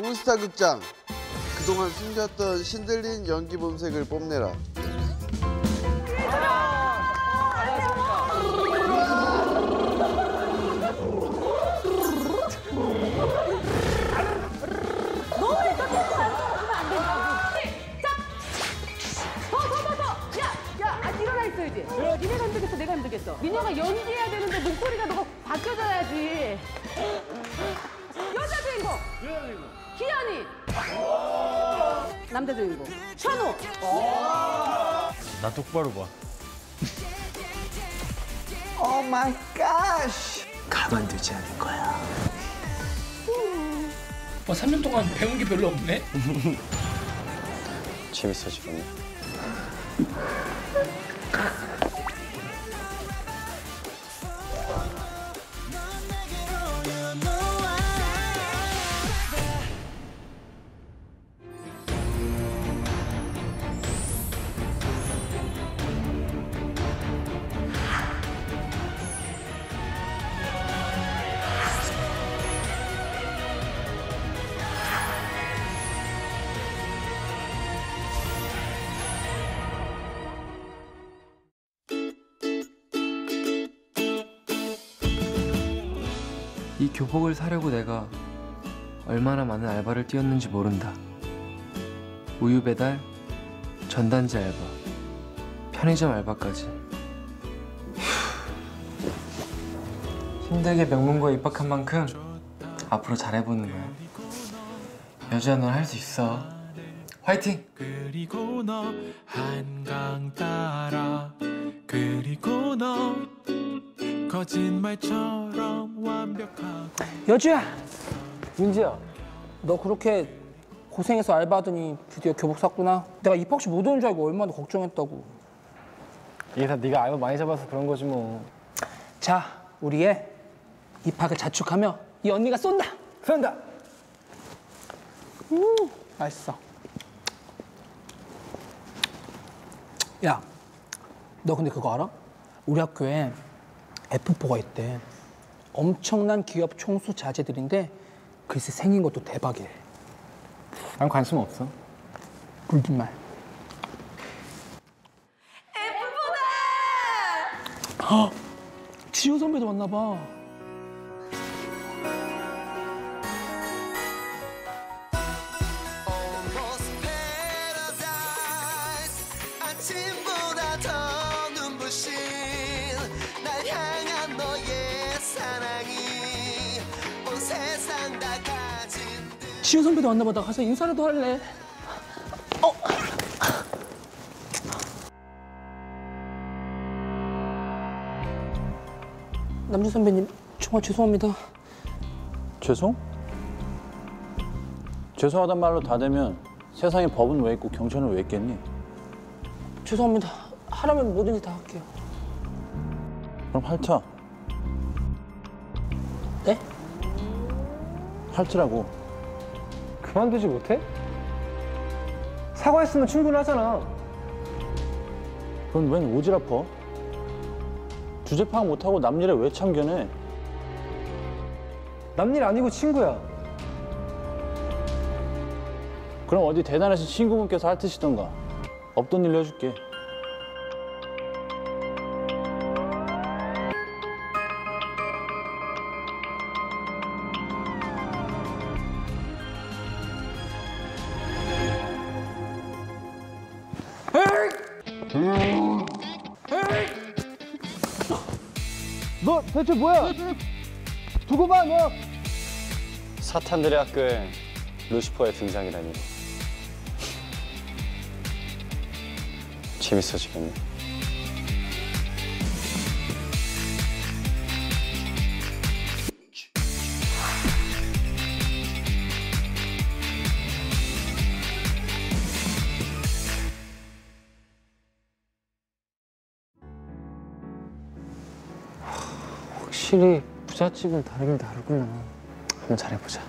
몬스타 극장 그동안 숨겼던 신들린 연기 본색을 뽐내라 야, 아, 내가 힘들겠어. 민혁아 연기해야 되는데 목소리가 너가 바뀌어져야지. 주인공. 희연이. 남자 주인공. 현우. 나 똑바로 봐. Oh my God. 가만두지 않을 거야. 어, 3년 동안 배운 게 별로 없네? 재밌어지겠 교복을 사려고 내가 얼마나 많은 알바를 뛰었는지 모른다. 우유 배달, 전단지 알바, 편의점 알바까지. 휴. 힘들게 명문고에 입학한 만큼 앞으로 잘해보는 거야. 여주야, 넌할 수 있어. 화이팅! 그리고 너 한강 따라 그리고 너 거짓말처럼 완벽하고 여주야. 윤지야. 너 그렇게 고생해서 알바하더니 드디어 교복 샀구나. 내가 입학식 못 오는 줄 알고 얼마나 걱정했다고. 이게 다 네가 알바 많이 잡아서 그런 거지 뭐. 자, 우리의 입학을 자축하며 이 언니가 쏜다. 쏜다. 음, 맛있어. 야, 너 근데 그거 알아? 우리 학교에 F4가 있대. 엄청난 기업 총수 자제들인데 글쎄 생긴 것도 대박이래. 난 관심 없어. 굴긴 말. F보다! 지효 선배도 왔나 봐. 지효 선배도 봐. 나 가서 인사라도 할래. 어. 남주 선배님 정말 죄송합니다. 죄송? 죄송하단 말로 다 되면 세상에 법은 왜 있고 경찰은 왜 있겠니? 죄송합니다. 하라면 뭐든지 다 할게요. 그럼 핥아. 네? 핥으라고. 그만두지 못해? 사과했으면 충분하잖아. 그럼 웬 오지랖퍼? 주제 파악 못하고 남 일에 왜 참견해? 남일 아니고 친구야. 그럼 어디 대단하신 친구분께서 핥으시던가. 없던 일로 해줄게. 너 대체 뭐야? 두고 봐, 너. 사탄들의 학교에 루시퍼의 등장이라니. 재밌어지겠네. 확실히 부잣집은 다르긴 다르구나. 한번 잘해보자.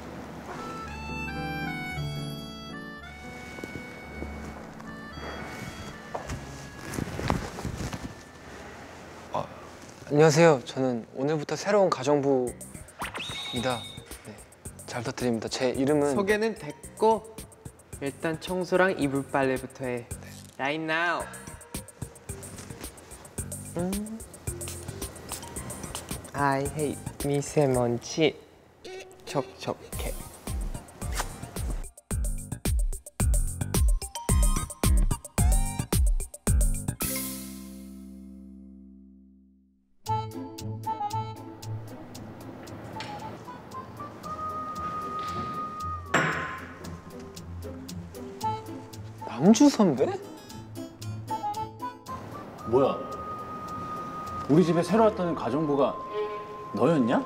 어, 안녕하세요. 저는 오늘부터 새로운 가정부입니다. 네, 잘 부탁드립니다. 제 이름은 소개는 됐고 일단 청소랑 이불 빨래부터 해. Right now. 음. I hate 미세먼지. 촉촉해. 남주 선배? 뭐야? 우리 집에 새로 왔다는 가정부가 너였냐?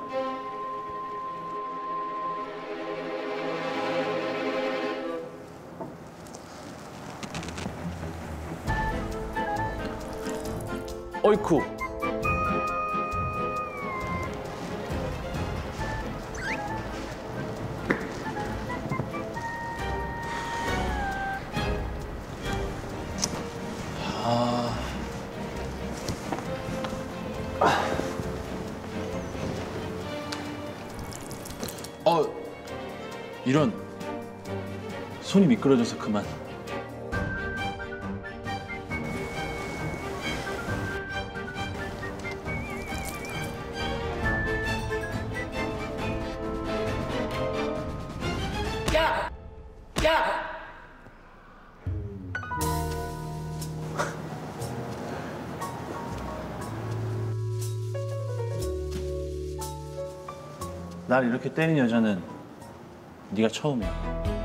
어이쿠. 미끄러져서 그만. 날 이렇게 때린 여자는 네가 처음이야.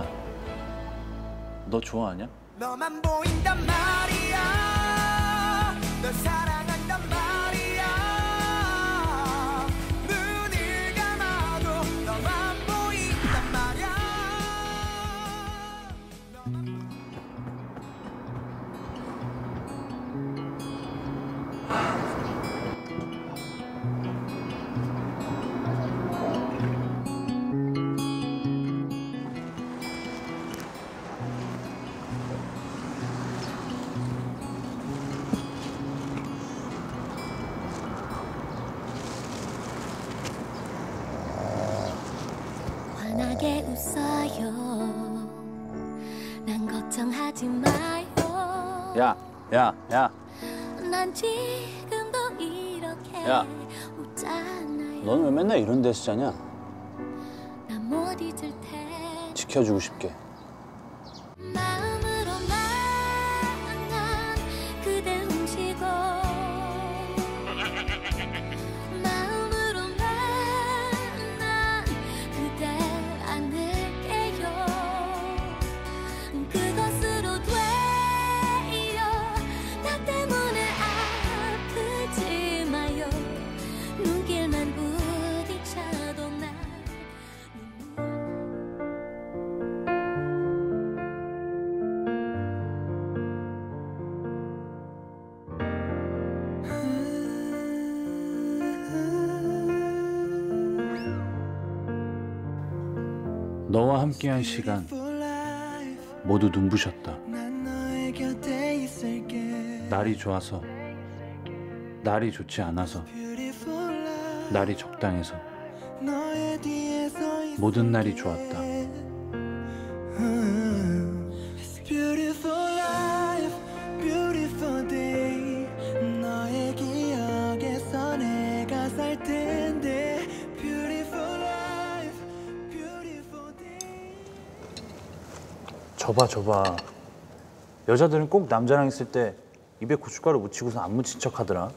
나너 좋아하냐? 너만 보인단 말이야 널 사랑 야, 야, 야. 난 지금도 이렇게 야. 웃잖아요. 너는 왜 맨날 이런 데서 자냐? 지켜주고 싶게. 너와 함께한 시간 모두 눈부셨다. 날이 좋아서, 날이 좋지 않아서, 날이 적당해서 모든 날이 좋았다. 저봐, 저봐. 여자들은 꼭 남자랑 있을 때 입에 고춧가루 묻히고서 안 묻힌 척 하더라.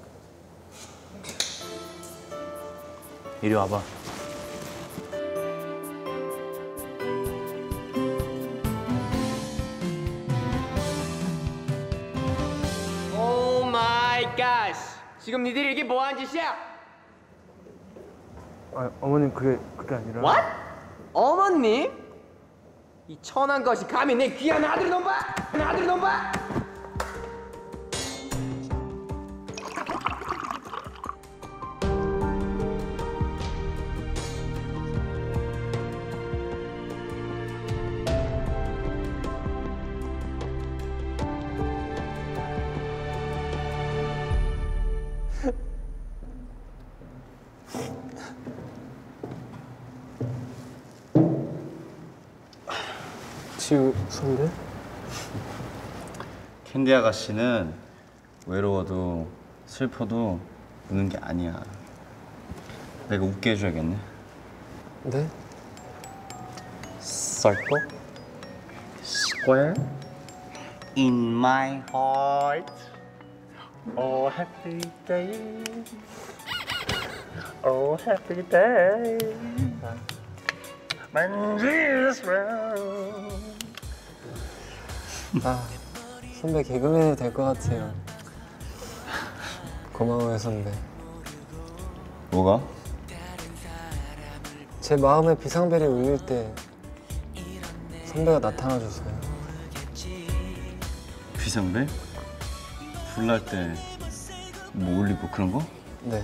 이리 와봐. Oh my God. 지금 니들이 이게 뭐 하는 짓이야? 아, 어머님 그게 그게 아니라. What? 어머님? 이 천한 것이 감히 내 귀한 아들 놈 봐! 내 아들 놈 봐! 선배? 캔디 아가씨는 외로워도 슬퍼도 우는 게 아니야. 내가 웃게 해줘야겠네. 네? Circle, square, in my heart. Oh happy day, oh happy day. Man Jesus 아 선배 개그맨 해도 될것 같아요. 고마워요 선배. 뭐가? 제 마음에 비상벨이 울릴 때 선배가 나타나줘서요. 비상벨? 불날 때뭐 울리고 그런 거? 네.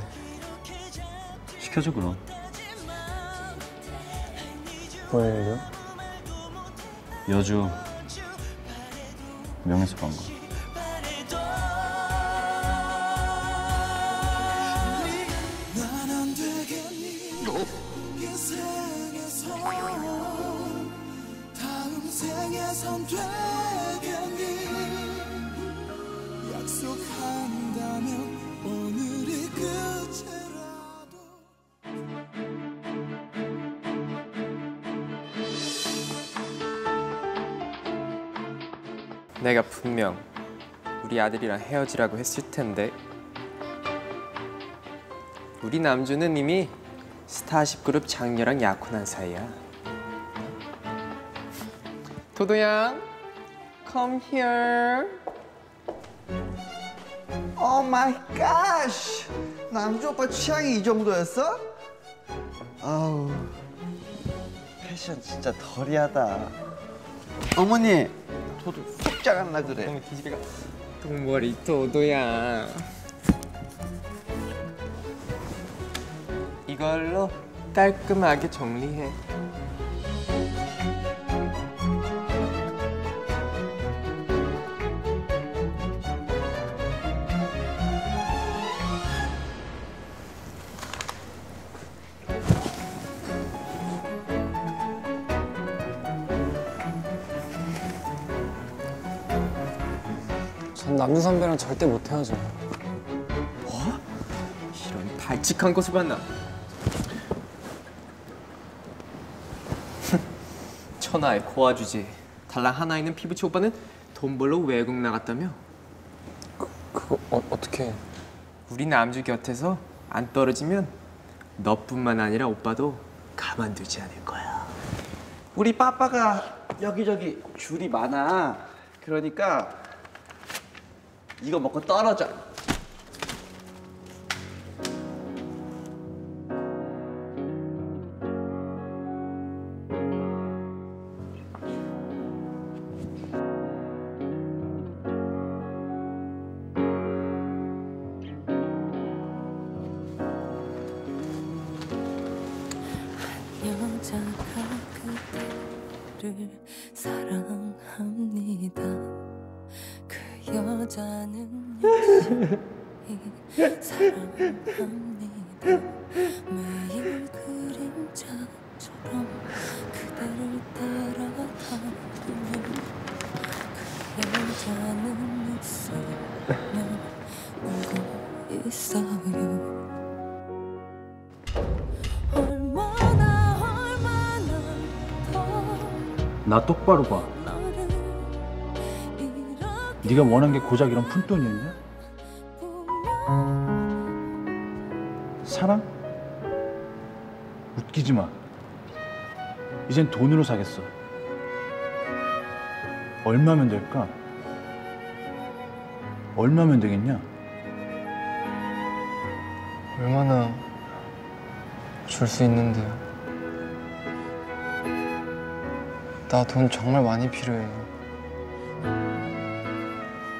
시켜줘 그럼. 뭘 일이요? 여주 명예서 광고. 약속한다면 오늘이 끝이 내가 분명 우리 아들이랑 헤어지라고 했을 텐데. 우리 남주는 이미 스타쉽 그룹 장녀랑 약혼한 사이야. 도도양 come here. 오 마이 갓! 남주 오빠 취향이 이 정도였어? 아우 패션 진짜 덜이하다. 어머니 저도 속 작았나 그래. 기집애가 동머리 도도양 이걸로 깔끔하게 정리해 남주 선배랑 절대 못 헤어져요. 이런 발칙한 것을 봤나? 천하의 고아주지. 달랑 하나 있는 피부치 오빠는 돈 벌러 외국 나갔다며? 그거 어, 어떻게? 우리 남주 곁에서 안 떨어지면 너뿐만 아니라 오빠도 가만두지 않을 거야. 우리 빠빠가 여기저기 줄이 많아. 그러니까 이거 먹고 떨어져 나 똑바로 봐. 네가 원한 게 고작 이런 푼돈이었냐? 사랑? 웃기지 마. 이젠 돈으로 사겠어. 얼마면 될까? 얼마면 되겠냐? 얼마나 줄 수 있는데요? 나 돈 정말 많이 필요해요.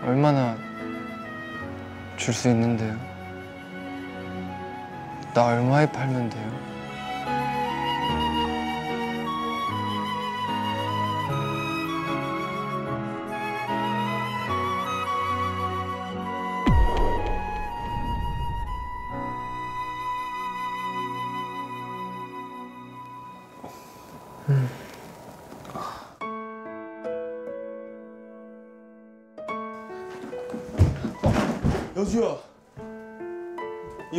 얼마나 줄 수 있는데요? 나 얼마에 팔면 돼요?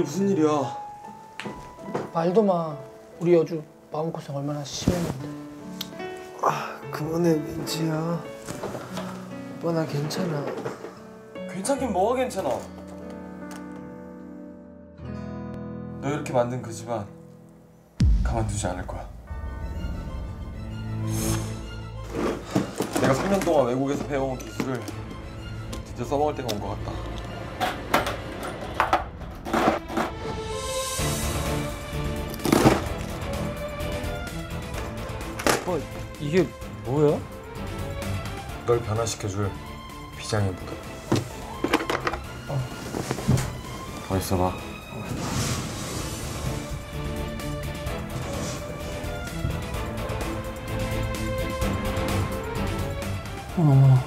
이게 무슨 일이야 말도 마. 우리 여주 마음고생 얼마나 심했는데. 아 그만해 민지야. 오빠 나 괜찮아. 괜찮긴 뭐가 괜찮아 너 이렇게 만든 그 집안 가만두지 않을 거야 내가 3년 동안 외국에서 배워온 기술을 드디어 써먹을 때가 온 것 같다 이게 뭐야? 널 변화시켜줄 비장의 무덤 더 있어봐 어머나.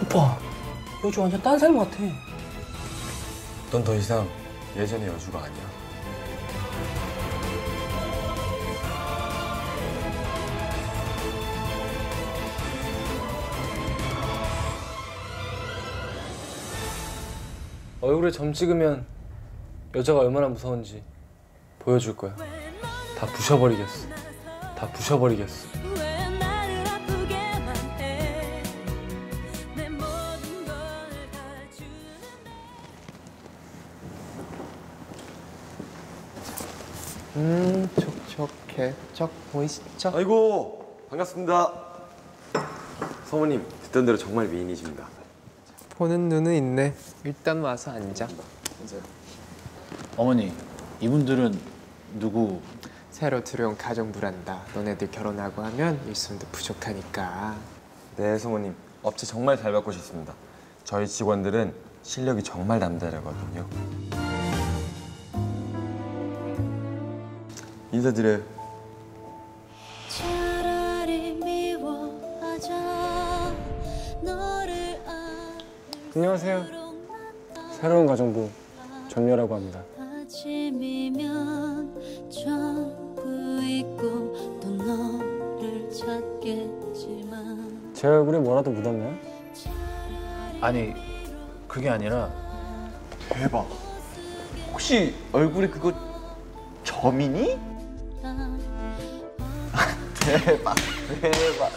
오빠, 여주 완전 딴 사람 같아. 넌 더 이상 예전의 여주가 아니야 얼굴에 점 찍으면 여자가 얼마나 무서운지 보여줄 거야. 다 부셔버리겠어. 다 부셔버리겠어. 음 촉촉해 촉 보이시죠? 아이고 반갑습니다. 성우님 듣던 대로 정말 미인이십니다. 보는 눈은 있네 일단 와서 앉아 어머니, 이분들은 누구? 새로 들여온 가정 불안다 너네들 결혼하고 하면 일손도 부족하니까 네 성우님 업체 정말 잘 바꾸셨습니다. 저희 직원들은 실력이 정말 남다르거든요. 인사드려요. 안녕하세요. 새로운 가정부 전녀라고 합니다. 제 얼굴에 뭐라도 묻었나요? 아니, 그게 아니라 대박. 혹시 얼굴에 그거 점이니? 대박 대박.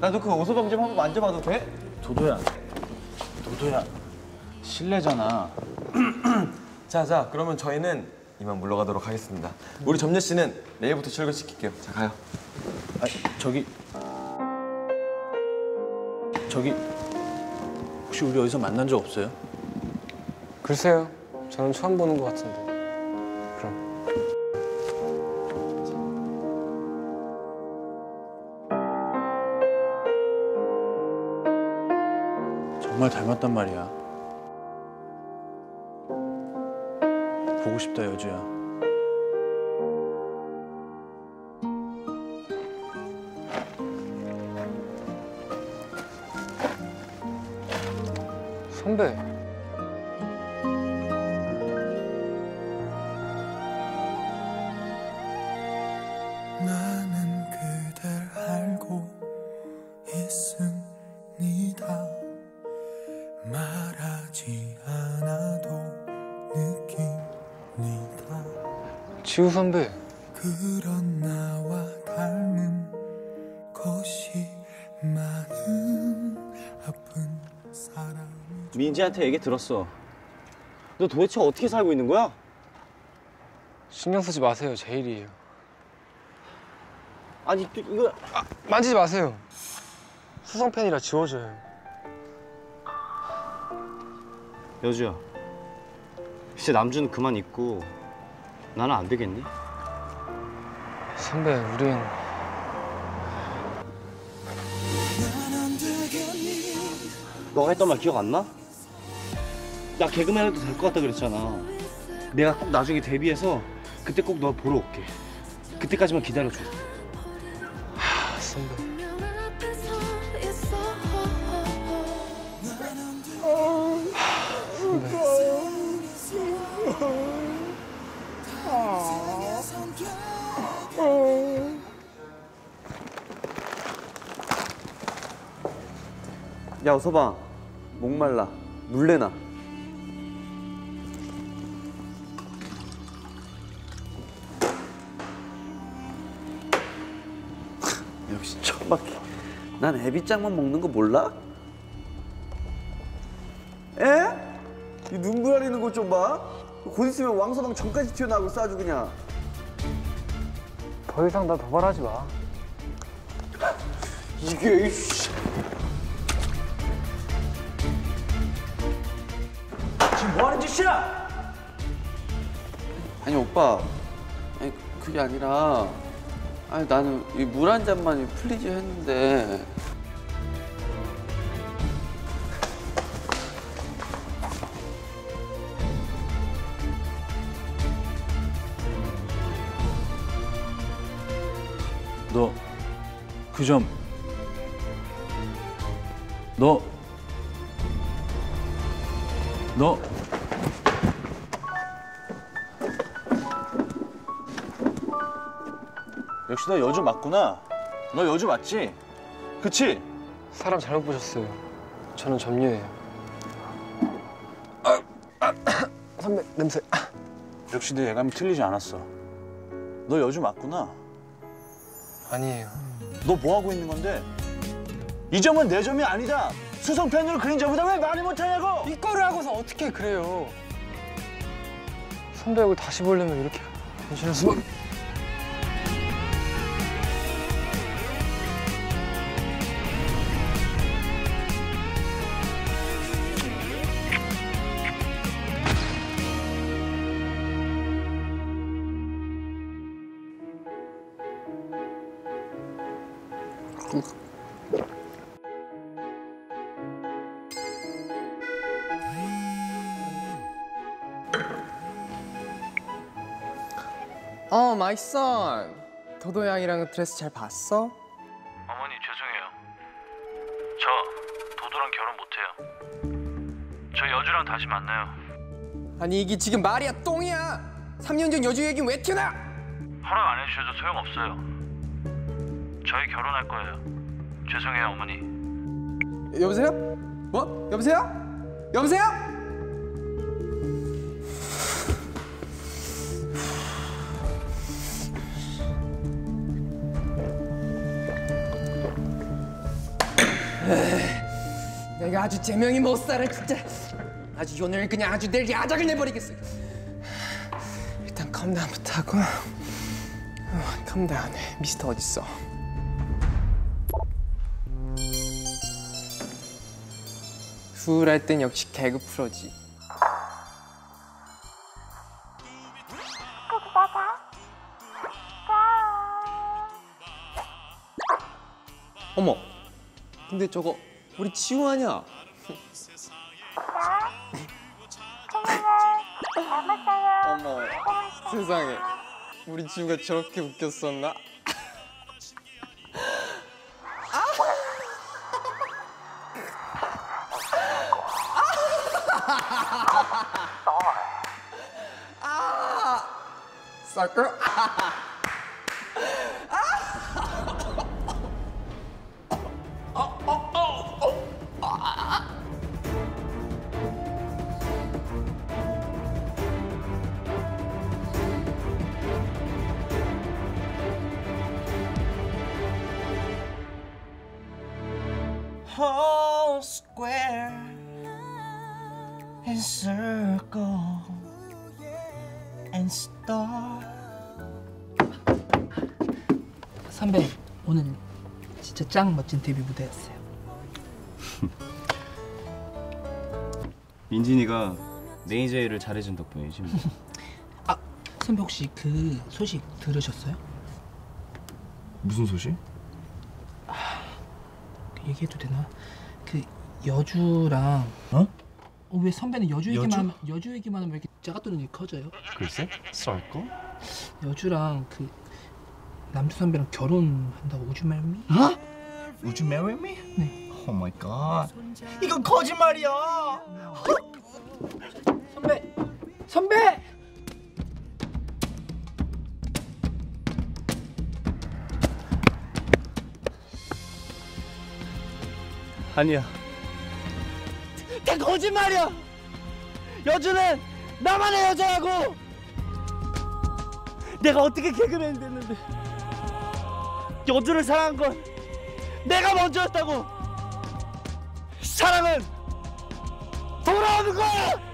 나도 그 오소범 좀 한번 만져봐도 돼? 도도야, 도도야, 실례잖아. 자 자 그러면 저희는 이만 물러가도록 하겠습니다. 우리 점례 씨는 내일부터 출근시킬게요. 자 가요. 아, 저기, 저기, 혹시 우리 어디서 만난 적 없어요? 글쎄요. 저는 처음 보는 것 같은데. 정말 닮았단 말이야. 보고 싶다 여주야. 선배. 지우 선배. 그런 나와 닮은 것이 많은 아픈 사람 민지한테 얘기 들었어. 너 도대체 어떻게 살고 있는 거야? 신경 쓰지 마세요. 제 일이에요. 아니 또 이거 만지지 마세요. 수성펜이라 지워져요. 여주야. 이제 남주는 그만 있고 나는 안 되겠니? 선배, 우린 너가 했던 말 기억 안 나? 나 개그맨 해도 될 것 같다 그랬잖아. 내가 꼭 나중에 데뷔해서 그때 꼭 너 보러 올게. 그때까지만 기다려줘. 야 서방 목말라 물레나 역시 천박해 난 애비짱만 먹는 거 몰라? 에? 이 눈물 흘리는 것 좀 봐. 곧 있으면 왕서방 전까지 튀어나오고 싸주 그냥. 더 이상 나 도발하지 마. 이게 짓이야? 아니 오빠, 아니 그게 아니라, 아니 나는 이물한 잔만이 풀리지 했는데. 너 그 점. 너. 너. 역시 너 여주 맞구나. 너 여주 맞지? 그치? 사람 잘못 보셨어요. 저는 점유예요. 선배 냄새. 역시 내 예감이 틀리지 않았어. 너 여주 맞구나. 아니에요. 너 뭐 하고 있는 건데? 이 점은 내 점이 아니다. 수성펜으로 그린 점보다 왜 말을 못하냐고! 이거를 하고서 어떻게 그래요? 선배 얼굴 다시 보려면 이렇게 변신해서 My son 도도 양이랑 드레스 잘 봤어? 어머니 죄송해요. 저 도도랑 결혼 못해요. 저 여주랑 다시 만나요. 아니 이게 지금 말이야 똥이야 3년 전 여주 얘기 왜 튀어나? 허락 안 해주셔도 소용없어요. 저희 결혼할 거예요. 죄송해요 어머니. 여보세요? 뭐? 여보세요? 여보세요? 에이, 내가 아주 제명에 못 살아 진짜. 아주 오늘 그냥 아주 내일 아작을 내버리겠어 일단 calm down부터 하고. 어, calm down해 미스터 어딨어? 우울할 땐 역시 개그 프로지. 어머, 근데 저거 우리 지우 아냐? 어머, 세상에 우리 지우가 저렇게 웃겼었나? Sucker. Whole square and circle and star. 선배 오늘 진짜 짱 멋진 데뷔 무대였어요. 민진이가 매니저 를 잘해준 덕분이지 뭐. 아 선배 혹시 그 소식 들으셨어요? 무슨 소식? 그 얘기해도 되나? 그 여주랑 어? 어, 왜 선배는 여주 얘기만 여주? 얘기만 하면 왜 이렇게 작아뜨는 커져요? 글쎄? 썰거? 여주랑 그 남주 선배랑 결혼한다고 우주 말미? 어? Would you marry me? 네. Oh my god. 이건 거짓말이야. 선배! 선배! 아니야. 다 거짓말이야. 여주는 나만의 여자라고. 내가 어떻게 개그맨이 됐는데 여주를 사랑한 건 내가 먼저였다고. 사랑은 돌아오는 거야.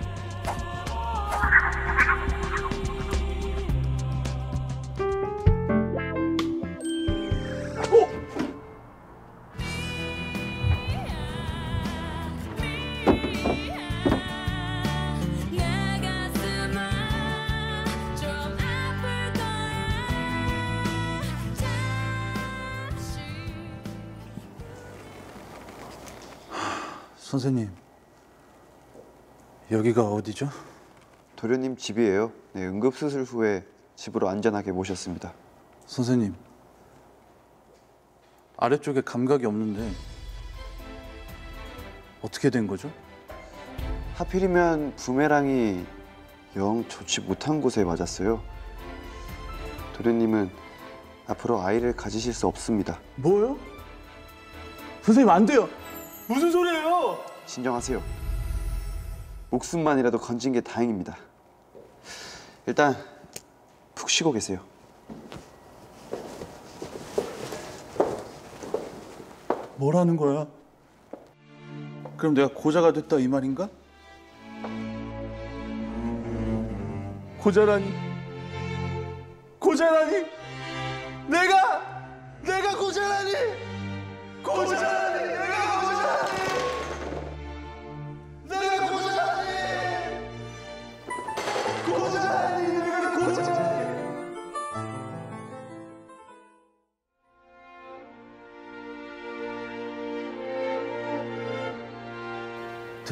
선생님, 여기가 어디죠? 도련님 집이에요. 네, 응급수술 후에 집으로 안전하게 모셨습니다. 선생님, 아래쪽에 감각이 없는데 어떻게 된 거죠? 하필이면 부메랑이 영 좋지 못한 곳에 맞았어요. 도련님은 앞으로 아이를 가지실 수 없습니다. 뭐요? 선생님 안 돼요. 무슨 소리예요? 진정하세요. 목숨만이라도 건진 게 다행입니다. 일단 푹 쉬고 계세요. 뭐라는 거야? 그럼 내가 고자가 됐다 이 말인가? 고자라니? 고자라니? 내가 내가 고자라니? 고자라니? 내가?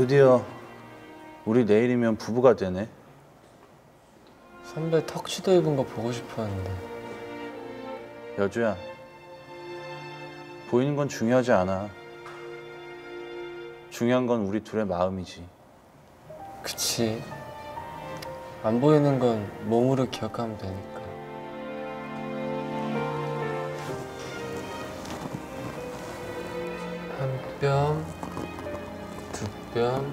드디어 우리 내일이면 부부가 되네. 선배 턱시도 입은 거 보고 싶었는데 여주야, 보이는 건 중요하지 않아. 중요한 건 우리 둘의 마음이지. 그치 안 보이는 건 몸으로 기억하면 되니까 한 뼘, 두 뼘,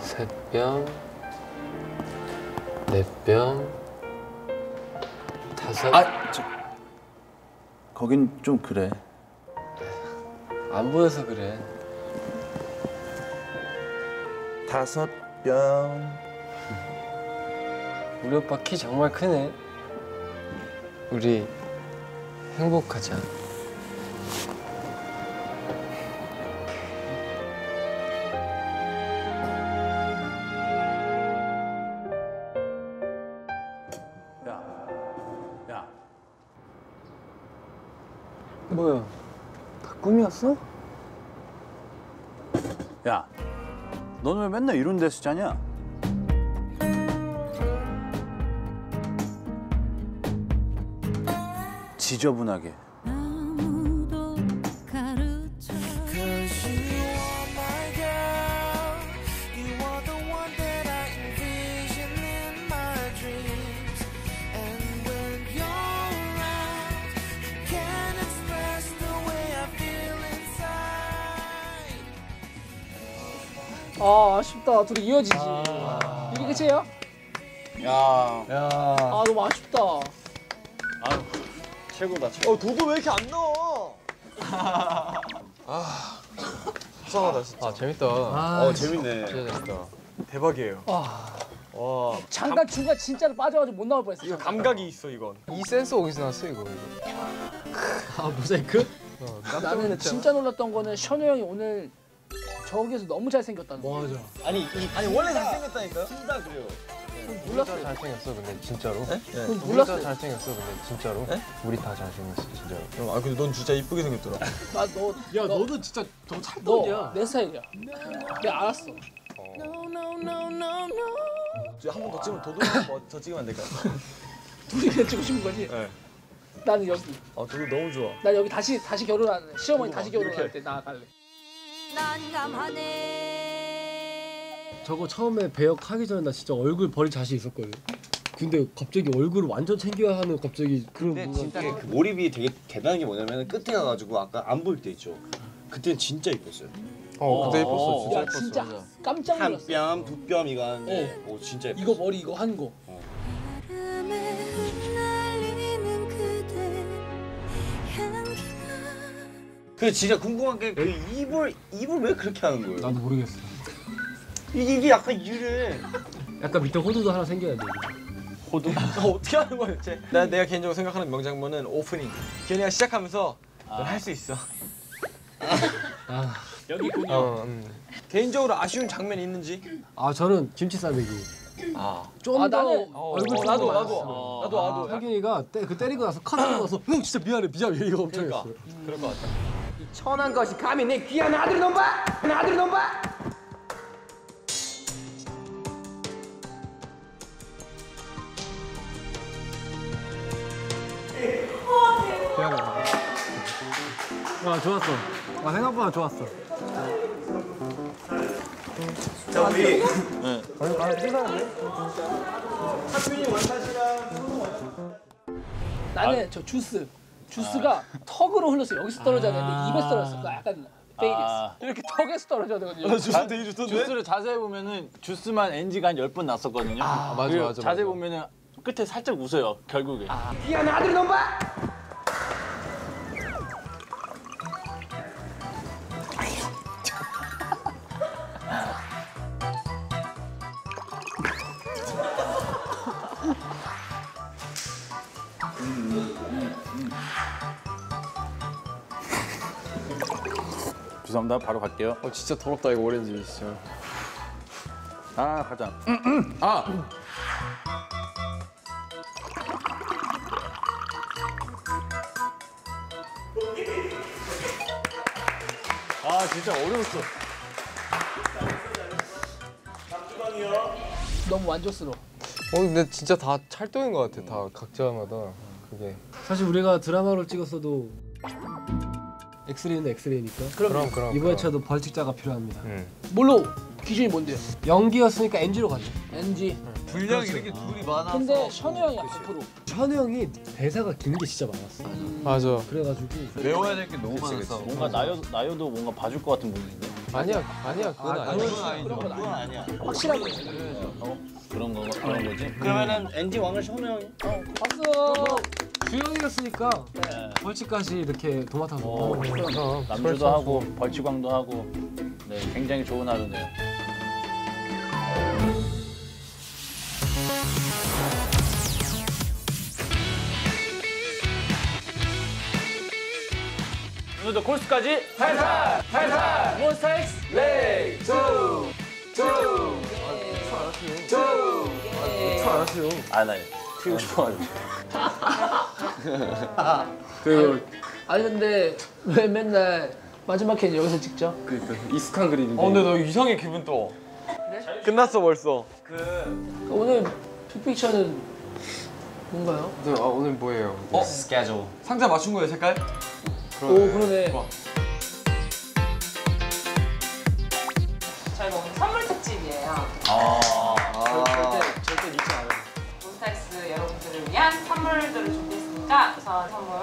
세 뼘, 네 뼘, 다섯 아, 저, 거긴 좀 그래. 안 보여서 그래 다섯 뼘. 우리 오빠 키 정말 크네 우리 행복하자 왜 맨날 이런 데서 자냐? 지저분하게. 아 아쉽다 둘이 이어지지 이게 끝이에요? 야. 아 너무 아쉽다 아유, 최고다. 최고. 어 도도 왜 이렇게 안 넣어? 아 속상하다 진짜. 아 재밌다 어, 재밌네. 진짜 재밌다 대박이에요. 아 와 잠깐 중간 진짜로 빠져가지고 못 나올 뻔했어 이거 감각이 있어 이건. 이 센스 어디서 났어 이거 이거 아 모자이크? 어, 나는 진짜 놀랐던 거는 션우 형이 오늘 저기에서 너무 잘생겼다는 거 맞아 아니, 이, 아니 원래 잘생겼다니까요? 둘다 그래요. 몰랐어요 잘생겼어 근데 진짜로? 다 몰랐어요 잘생겼어 근데 진짜로? 우리 다 잘생겼어 진짜로 아 근데 넌 진짜 이쁘게 생겼더라. 나 너 야 너 도 진짜 너너 찰떡이야. 내 스타일이야 내가 알았어 No, no, no, no, no. 한번 더 찍으면 한번더 찍으면 안 될까요? 둘이 그냥 찍고 싶은 거지 네. 나는 여기 아 도도 너무 좋아. 나 여기 다시 다시 결혼할래 시어머니 다시 결혼할 때 나 갈래 저거 처음에 배역 하기 전에 나 진짜 얼굴 버릴 자신 있었거든. 근데 갑자기 얼굴을 완전 챙겨야 하는 갑자기 그런 근데 뭔가 진짜 그 몰입이 되게 대단한 게 뭐냐면 끝에 가가지고 아까 안 보일 때 있죠. 그때는 진짜 이뻤어요. 어, 그때 예뻤어, 진짜 야 예뻤어, 진짜. 깜짝 한 놀랐어. 뺨, 두 뺨 이거 하는데 어. 오 진짜 예뻤어. 이거 머리 이거 한 거. 그 진짜 궁금한 게그 입을 입을 왜 그렇게 하는 거예요? 나도 모르겠어. 이게, 이게 약간 이래. 약간 밑에 호두도 하나 생겨야 돼. 호두? 어떻게 하는 거야 대체? 나 내가 개인적으로 생각하는 명장면은 오프닝. 기현이가 시작하면서 넌할수 있어. 아. 여기 있군요. 어, 음. 개인적으로 아쉬운 장면이 있는지? 아 저는 김치 싸매기. 아. 좀 아, 나는- 얼굴 어, 좀 나도, 더 나도. 많았어. 나도, 나도. 상균이가 때, 그 때리고 나서 컷 하고 나서 형 진짜 미안해 미안해 이거 엄청 그러니까. 했어. 그럴 것 같다. 천한 것이 감히 내 귀한 아들 놈봐? 아들 놈봐? 아 좋았어. 아 생각보다 좋았어. 자 우리. 나는 저 주스 주스가 턱으로 흘렀어 여기서 떨어져야 되는데 입에서 떨어졌어. 그거 약간 페이리였어. 이렇게 턱에서 떨어져야 되거든요. 주스를 자세히 보면은 주스만 NG가 한 10번 났었거든요. 아, 맞아, 그리고 맞아, 자세히 맞아. 보면은 끝에 살짝 웃어요, 결국에. 귀한 아들 놈봐 죄송합니다. 바로 갈게요. 어 진짜 더럽다 이거 오렌지 진짜. 아, 가자. 아. 아, 진짜 어려웠어. 너무 완조스러워. 어 근데 진짜 다 찰떡인 것 같아. 다 각자마다 그게. 사실 우리가 드라마로 찍었어도 엑스레이는 엑스레이니까. 그럼, 그럼, 이번 그럼. 회차도 벌칙자가 필요합니다. 뭘로 기준이 뭔데요? 연기였으니까 NG로 가죠. NG. 분량 이 이렇게 둘이 많아서. 근데 션우 형이 프로. 현우 형이 대사가 긴 게 진짜 많았어. 맞아. 그래가지고 외워야 될 게 너무 많았어. 뭔가 나요, 나요도 뭔가 봐줄 것 같은 분인데. 아니야 아니야 그건 아, 니야 그건 아니죠. 그건 아니야. 확실하게. 어? 그런 거, 그런 거지? 그러면은 NG 왕을 션우 형이. 어. 박수. 주연이었으니까 벌칙까지 이렇게 도맡아서. 어, 남주도 하고 벌칙왕도 하고. 네 굉장히 좋은 하루네요. 오늘도 코스까지 탈탈! 탈탈! 몬스타엑스 레이 투투투 알았어요. 아 나 튀고 싶어가지고 그 아니 근데 왜 맨날 마지막 캔 여기서 찍죠? 그러니까 익숙한 그림인데. 어, 근데 너 이상해 기분 또. 끝났어 벌써. 오늘 픽픽션은 뭔가요? 네, 아 오늘 뭐예요? 어? 스케줄. 상자 맞춘 거예요 색깔? 오 그러네. 저희 준비했으니까 우선 선물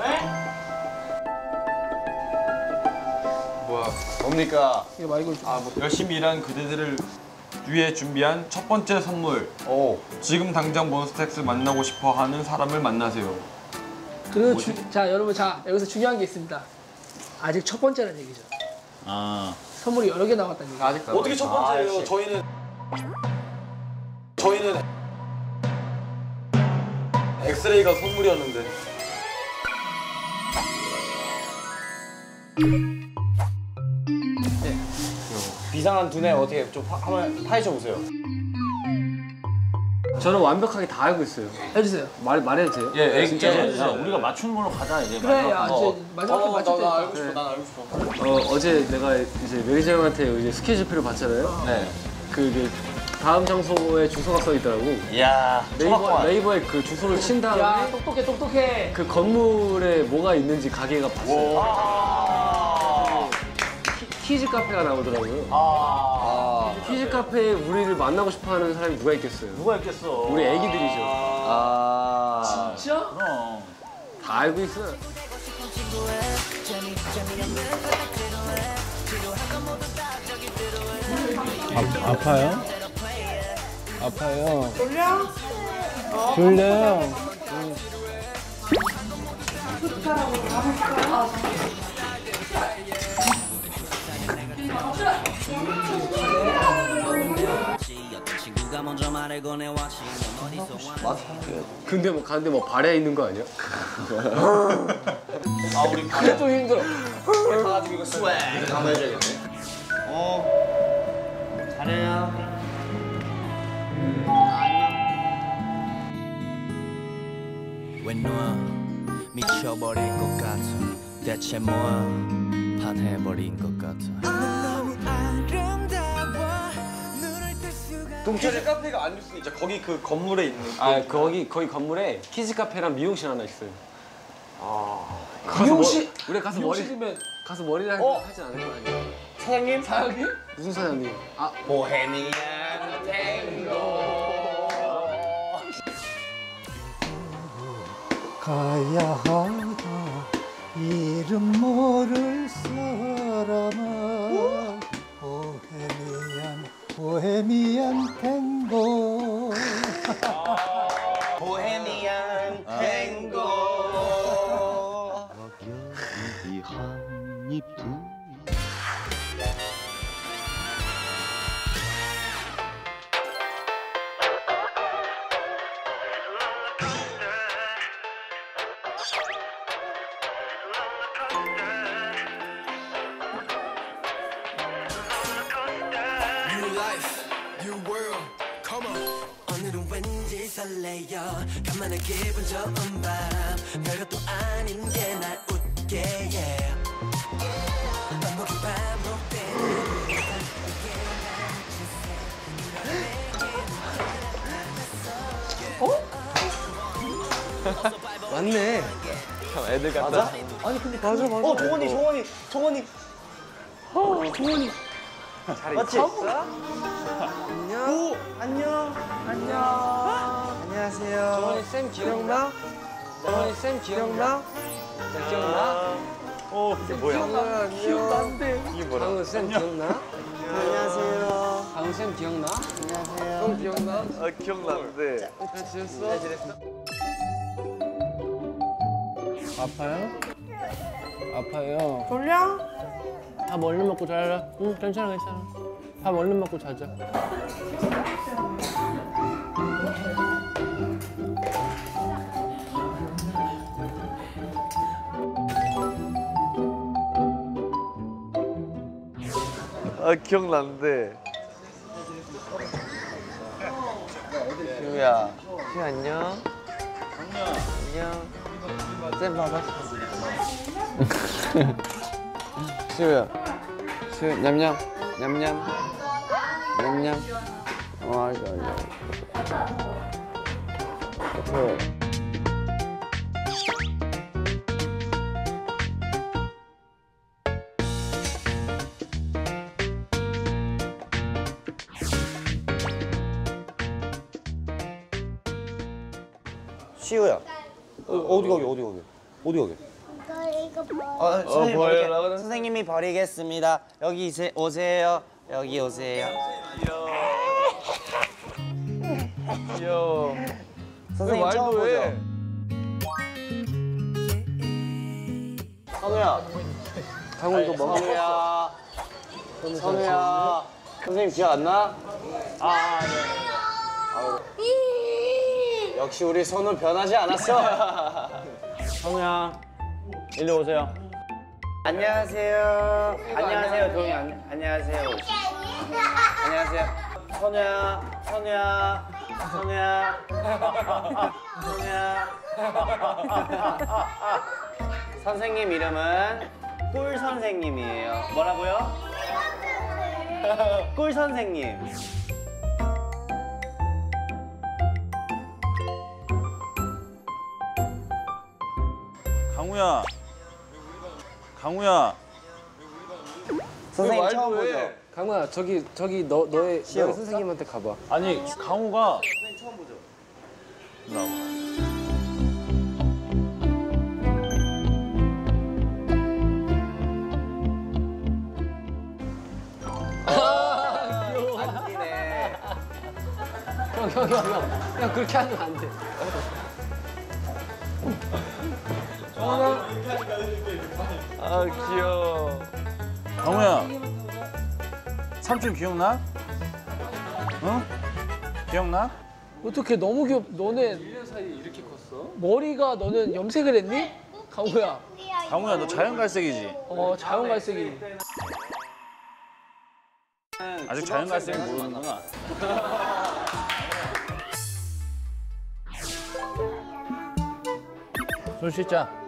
뭐야? 뭡니까? 이거 말고 아, 뭐 열심히 일한 그대들을 위해 준비한 첫 번째 선물. 오. 지금 당장 몬스타엑스 만나고 싶어 하는 사람을 만나세요. 그리고 주, 자 여러분 자 여기서 중요한 게 있습니다. 아직 첫 번째라는 얘기죠. 아 선물이 여러 개 나왔다는 얘기. 아직 어떻게 첫 번째예요? 저희는 저희는 엑스레이가 선물이었는데. 비상한 두뇌 어떻게 좀 파, 한번 파헤쳐 보세요. 저는 완벽하게 다 알고 있어요. 해주세요. 말 말해도 돼요? 예, 진짜 야, 우리가 맞추는 걸로 가자 이제 그래 마지막 야 거. 이제 마지막 캔 맞출 때. 나 알고 싶어. 난 알고 싶어. 어 어제 내가 이제 매니저 형한테 이제 스케줄표를 봤잖아요. 네. 그 이제 다음 장소에 주소가 써 있더라고. 이야. 네이버. 네이버에 그 주소를 친 다음에 똑똑해 똑똑해. 그 건물에 뭐가 있는지 가게가 봤어요. 아. 키즈 카페가 나오더라고요. 아. 키즈 카페에 우리를 만나고 싶어하는 사람이 누가 있겠어요? 누가 있겠어? 우리 애기들이죠. 아. 진짜? 그럼 다 알고 있어요. 아, 아파요? 아파요. 졸려? 졸려요. 근데 뭐 가는데 뭐 발에 있는 거 아니야? 아 우리 그게 또 힘들어. 우리 가가지고 이거 스웩 한번 해줘야겠네. 어. 잘해요. 왜 너와 미쳐버릴 것 같아 대체 뭐야 반해버린 것 같아 동철이 카페가 아닐 수도 있죠. 거기 그 건물에 있는. 아 거기 거기 건물에 키즈 카페랑 미용실 하나 있어요. 아. 미용실? 우리 가서 머리 미용실이면- 가서 머리를 할- 어? 하진 않을 거 아니야. 사장님? 사장님? 무슨 사장님? 아 보헤미안 탱고. 가야 하다 이름 모를 사람아 보헤미안 보헤미안 탱고. 보헤미안 탱 만에 기분 좋은 바람. 별것도 아닌 게 날 웃게 yeah. 반복이 반복되는 맞네. 참 애들 같다. 맞아? 아니 근데 맞아 맞아. 어 종원이 종원이 종원이. 어 종원이. 잘 맞지? 있어? 안녕. 오 안녕. 안녕. 안녕하세요. 정원이 쌤 기억나? 정원이 쌤 기억나? 나 기억나? 오 이게 뭐야? 기억나는데. 이게 뭐야? 강우 쌤 기억나? 안녕하세요. 강우 쌤 기억나? 안녕하세요. 형 기억나? 아 기억나는데. 잘 지냈어? 아파요? 아파요. 졸려? 밥 얼른 먹고 자라. 응, 괜찮아, 괜찮아. 밥 얼른 먹고 자자. 아 기억나는데. 희우야. 희우 안녕. 안녕. 쌤 봐봐. 시우야. 시우 냠냠. 냠냠. 냠냠. 어, 알죠, 알죠. 어, 어디 가게 어디 가게 어디 가게. 이거 뭐? 어, 선생님 뭐예요. 나가는? 선생님이 버리겠습니다. 여기 이제 오세요. 여기 오세요. 귀여워. 선생님 왜 처음 말도 보죠? 해? 선우야. 강훈도 먹어. 선우야. 선우야. 선생님 기억 안 나? 아, 네. 아유. 역시 우리 선우 변하지 않았어. 선우야. 일로 오세요. 안녕하세요. 안녕하세요. 조용히 안, 안녕하세요. 안녕하세요. 선우야. 선우야. 선우야. 선우야. 선생님 이름은 꿀 선생님이에요. 뭐라고요? 꿀 선생님. 강우야. 강우야. 선생님 처음 보죠. 강우야 저기 저기 너 너의, 너의 선생님한테 가봐. 아니 강우가 선생님 처음 보죠. 나 아, 형, 형, 형, 형. 형 그렇게 하면 안 돼. 아 귀여워. 강우야, 삼촌 기억나? 어? 기억나? 어떻게 너무 귀엽. 너네 1년 사이에 이렇게 컸어? 머리가 너는 염색을 했니? 강우야. 강우야, 너 자연 갈색이지? 어, 자연 갈색이. 아직 자연 갈색 모르는구나. 손 씻자.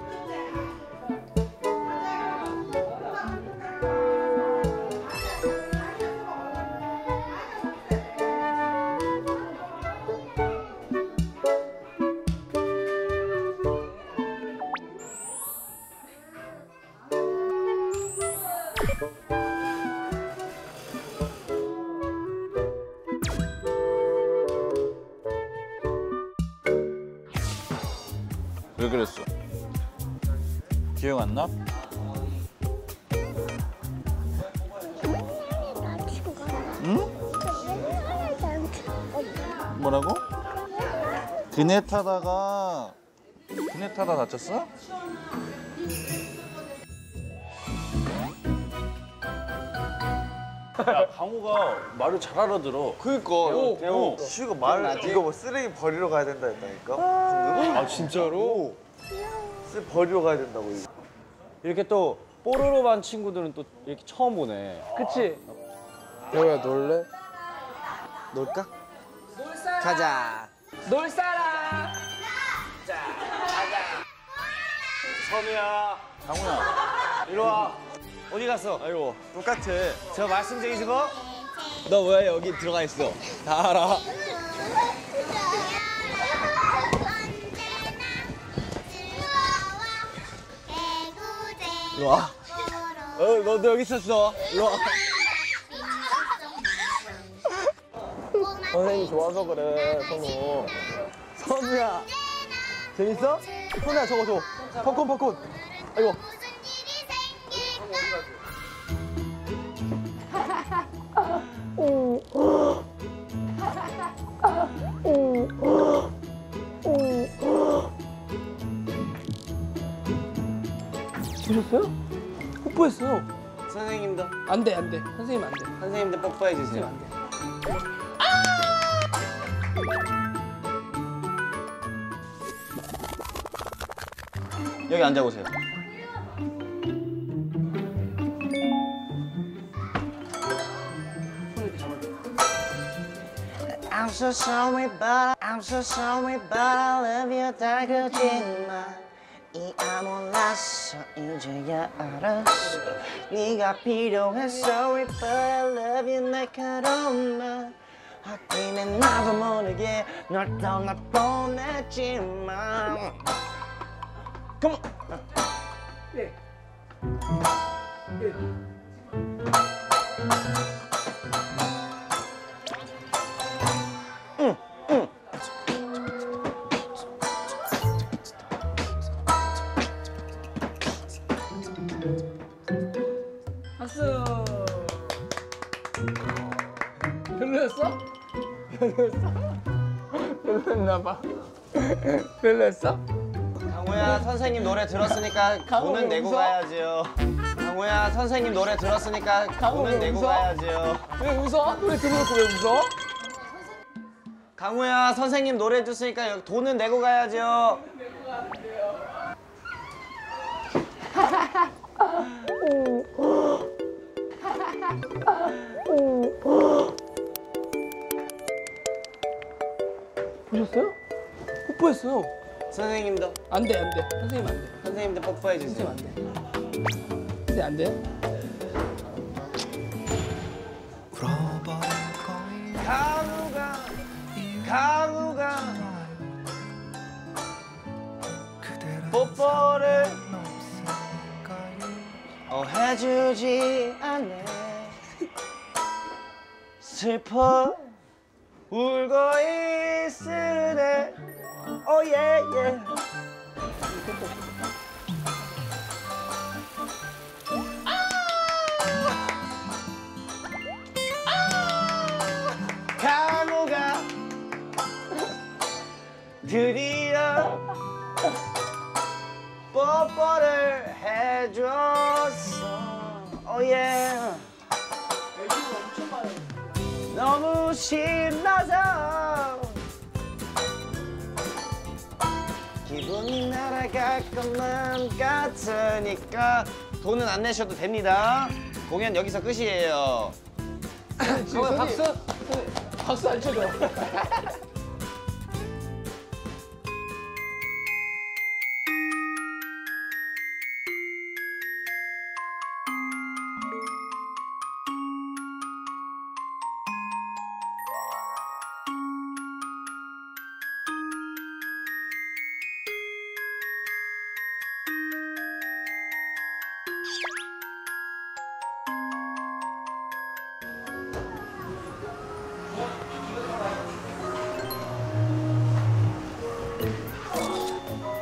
기억 안 나? 응? 뭐라고? 그네 타다가 그네 타다 다쳤어? 야 강호가 말을 잘 알아들어. 그니까 오, 대호 오. 시우가 말 이거 뭐 쓰레기 버리러 가야 된다 했다니까 방금? 아 진짜로? 쓰 버리러 가야 된다고 이거. 이렇게 또 뽀로로 반 친구들은 또 이렇게 처음 보네. 그치? 대호야 놀래? 놀까? 가자. 놀 사람. 선우야. 강우야. 이리 와. 어디 갔어? 아이고 똑같아. 저 말씀 좀 해주고. 너왜 여기 들어가 있어? 다 알아. 이리 와. 어, 너도 여기 있었어. 이리 와. 선생님이 좋아서 그래, 선우. 선우야. 재밌어? 선우야, 저거 줘. 팝콘, 팝콘. 아이고. 보셨어요? 뽀뽀했어요. 선생님도. 안 돼, 안 돼. 선생님 안 돼. 선생님도 뽀뽀해 주세요. 안 돼. 여기 앉아 보세요. I'm so sorry but I'm so sorry but I love you 이아 몰랐어 이제야 알았어 네가 sorry but I love you 날카로운 말 하기는 나도 모르게 널 떠나 보냈지만. Come on. 네. 박 별로였나 봐. 별로였어? 강호야 선생님 노래 들었으니까 강호 돈은 왜 내고 웃어? 가야지요. 강호야 선생님 노래 들었으니까 강호 돈은 왜 내고 웃어? 가야지요. 왜 웃어? 노래 들어놓고 왜 웃어? 강호야 선생님 노래 해줬으니까 여기 돈은 내고 가야지요. 보셨어요? 뽀뽀했어요. 선생님도 안 돼, 안 돼. 선생님 안 돼. 선생님도 뽀뽀해 주세요. 안 돼. 근데 안 돼. 강우가 강우가 뽀뽀를 어, 해주지 않네. 슬퍼 울고 있으네. 오예예. 강우가 드디어 뽀뽀를 해줬어 오예 너무 신나서. 기분이 날아갈 것만 같으니까 돈은 안 내셔도 됩니다. 공연 여기서 끝이에요. 강호야 박수. 박수 안 쳐줘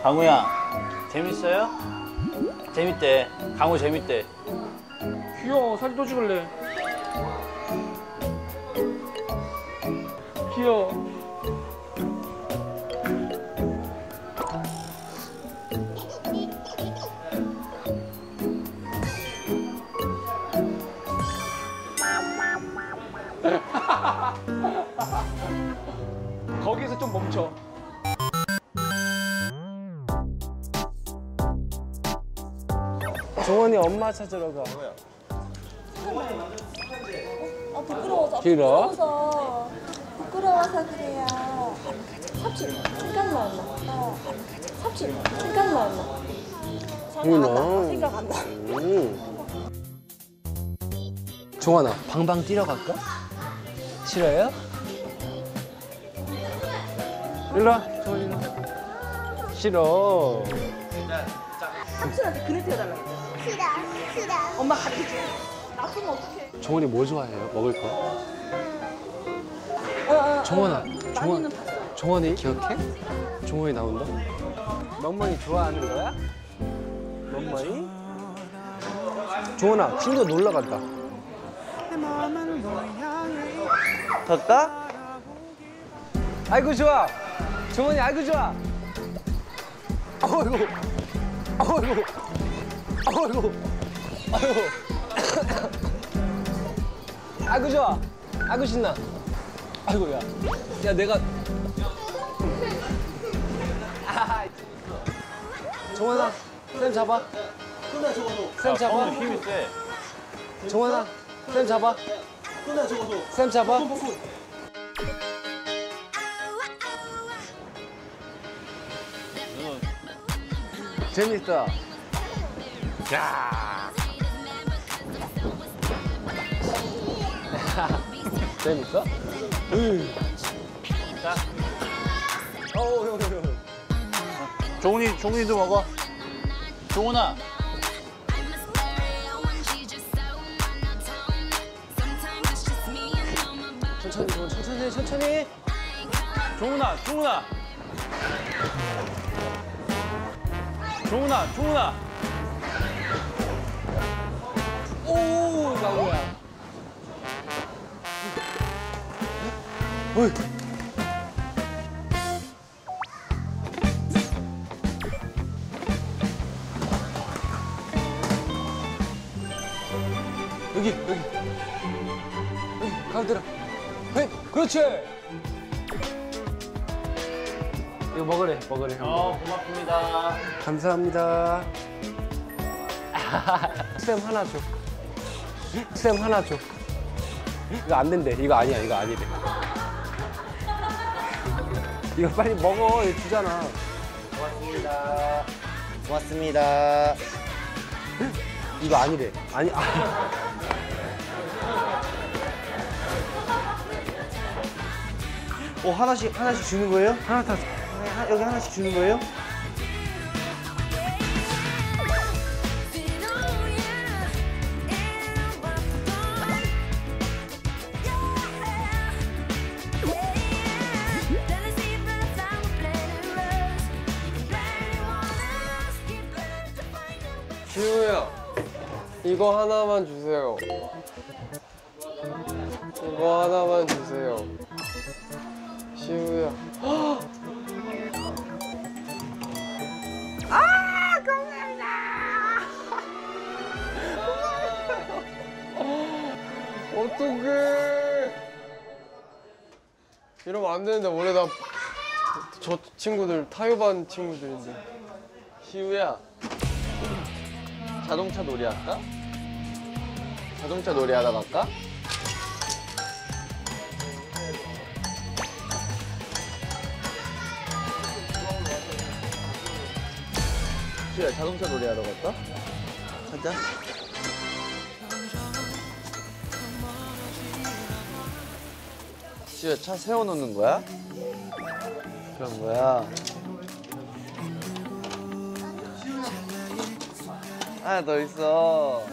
강우야 재밌어요? 재밌대. 강우 재밌대. 귀여워. 사진 또 찍을래. 귀여워. 거기서 좀 멈춰 종원이 엄마 찾으러 가 아 부끄러워서 길어? 부끄러워서 부끄러워서 그래요 삽질 나. 어. 삽질 생각나 안 나. 생각 안 나. 생각 안 나. 종원아 방방 뛰러 갈까? 싫어요? 일로 와 일로 와. 싫어 삼촌한테 그네 태워달라고. 엄마 가르쳐 줘. 나쁘면 어떡해. 종원이 뭐 좋아해요? 먹을 거? 어, 어, 어. 많이는 봤어. 종원이 기억해? 종원이 나온다? 멍멍이 좋아하는 거야? 멍멍이? 종원아 친구 놀러 간다 덥다? 아이고 좋아 종원이 아이고 좋아 어이구 어이구 어이구 어이구 아이고 좋아 아이고 신나. 아이고 야, 야 내가. 아, 종원아 쌤 잡아. 쌤 잡아. 힘이 세. 종원아 쌤 잡아. 쌤 잡아. 재밌다. 야 응. 자. 어우 형, 형, 형. 종훈이 종훈이도 먹어. 종훈아. 천천히 종원 천천히 해, 천천히. 종훈아 종훈아. 종훈아 종훈아. 오 나무야 어이. 여기 여기. 여기 가운데로. 헤이 그렇지. 이거 먹으래 먹으래 형. 어 고맙습니다. 감사합니다. 쌤 하나 줘 쌤 하나 줘. 이거 안 된대. 이거 아니야 이거 아니래 이거 빨리 먹어 이거 주잖아 고맙습니다 고맙습니다 이거 아니래 아니 아. 오 하나씩 하나씩 주는 거예요? 하나 다 하- 여기 하나씩 주는 거예요? 이거 하나만 주세요. 이거 하나만 주세요. 시우야. 아, 어떡해. 이러면 안 되는데 원래 나 저 친구들 타요반 친구들인데. 시우야. 자동차 놀이 할까? 자동차 놀이 하러 갈까? 희우야 자동차 놀이 하러 갈까? 가자 희우야 차 세워놓는 거야? 그런 거야 하나 더 있어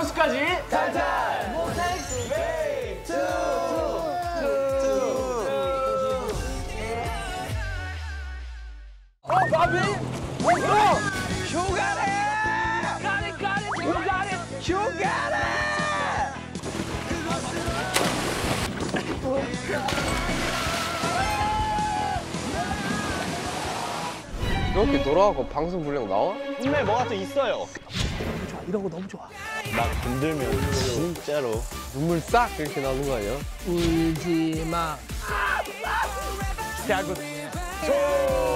골수까지 탈탈 모택스 웨이 투 어, 바비? got it! 이렇게 돌아가고 방송 분량 나와? 분명히 뭐가 또 있어요. 좋아 이런 거 너무 좋아. 막 건들면 진짜로 눈물 싹 이렇게 나오는 거 아니야? 울지 마. 야구 조